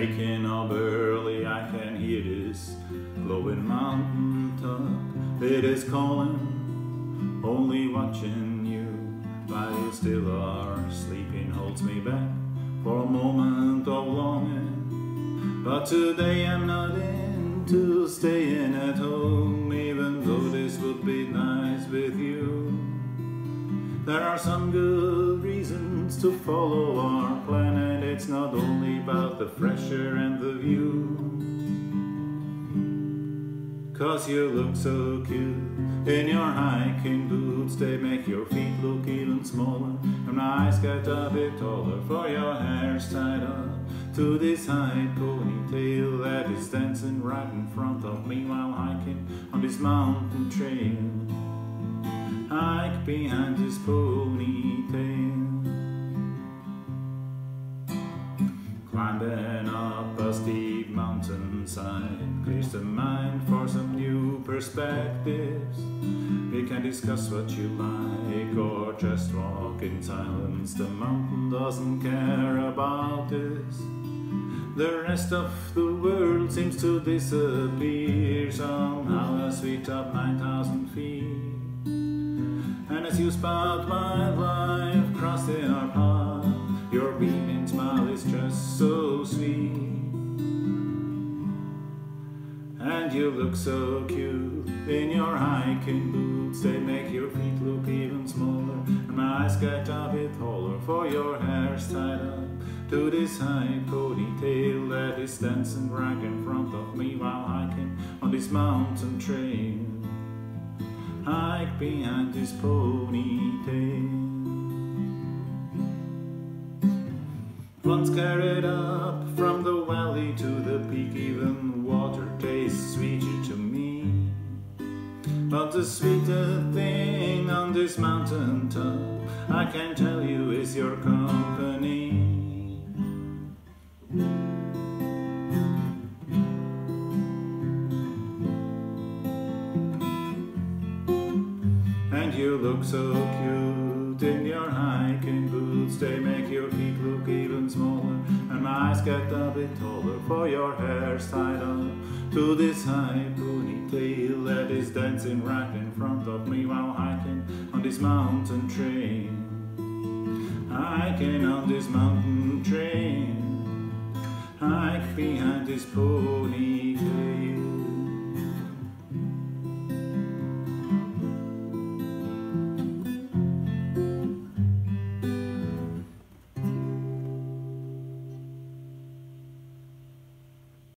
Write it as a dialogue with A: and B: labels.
A: Waking up early, I can hear this glowing mountain top. It is calling, only watching you while you still are sleeping holds me back for a moment of longing. But today I'm not into staying at home, even though this would be nice with you. There are some good reasons to follow our about fresh air and the view. Cause you look so cute in your hiking boots, they make your feet look even smaller. And my eyes get a bit taller, for your hair's tied up to this high ponytail that is dancing right in front of me while hiking on this mountain trail. Hike behind this ponytail. Mountainside clears the mind for some new perspectives. We can discuss what you like or just walk in silence. The mountain doesn't care about this. The rest of the world seems to disappear somehow as we top 9,000 feet. And as you spout wildlife crossing our path, your beaming smile is just so sweet. You look so cute in your hiking boots, they make your feet look even smaller. And my eyes get a bit taller, for your hair's tied up to this high ponytail that is dancing right in front of me while hiking on this mountain trail. Hike behind this ponytail. Once carried up The sweeter thing on this mountain top, I can tell you, is your company. And you look so cute in your hiking boots. They make your feet look even smaller. Eyes get a bit taller for your hair's tied up to this high ponytail that is dancing right in front of me while hiking on this mountain train. Hiking on this mountain train. Hike behind this ponytail.